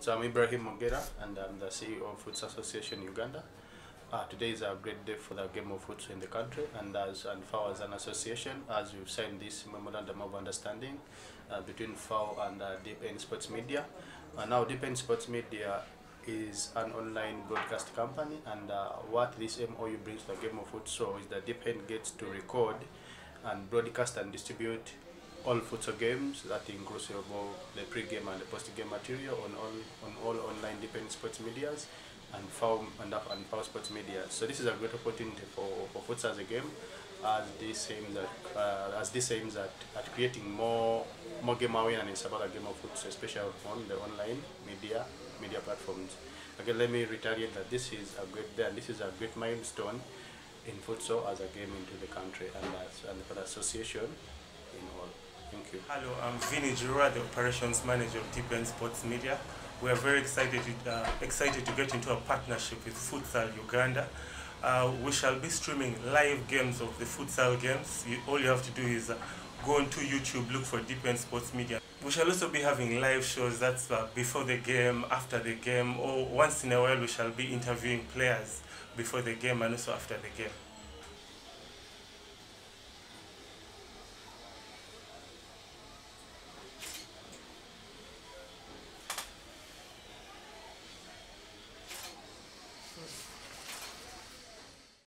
So I'm Ibrahim Mugera and I'm the CEO of Futsal Association Uganda. Uh, today is a great day for the game of futsal in the country and as and FAU as an association as we've signed this memorandum of understanding uh, between FAU and uh, Deepend Sports Media. Uh, now Deepend Sports Media is an online broadcast company and uh, what this MOU brings to the game of futsal is that Deepend gets to record and broadcast and distribute all futsal games that includes the pre-game and the post-game material on all on all online Deepend sports medias and FAU and, and FAU sports media. So this is a great opportunity for, for futsal as a game as this aims at uh, as this aims at, at creating more more game awareness about the game of football, especially on the online media media platforms. Again, let me reiterate that this is a great and this is a great milestone in futsal as a game into the country and as and for the association in all. Thank you. Hello, I'm Vinie Jurua, the operations manager of Deepend Sports Media. We are very excited uh, excited to get into a partnership with Futsal Uganda. Uh, we shall be streaming live games of the futsal games. You, all you have to do is uh, go onto YouTube, look for Deepend Sports Media. We shall also be having live shows that's uh, before the game, after the game, or once in a while we shall be interviewing players before the game and also after the game.